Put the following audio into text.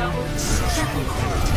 double